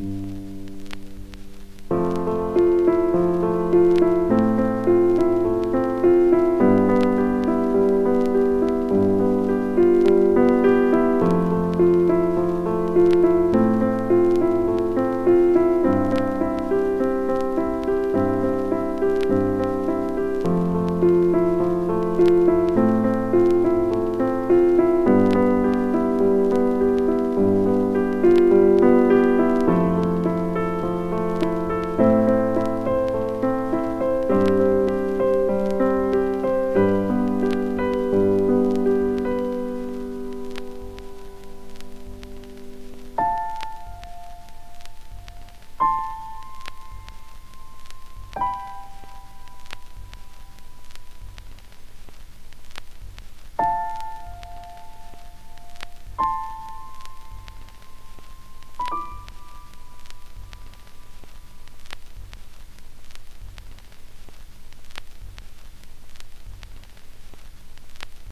Mm. -hmm.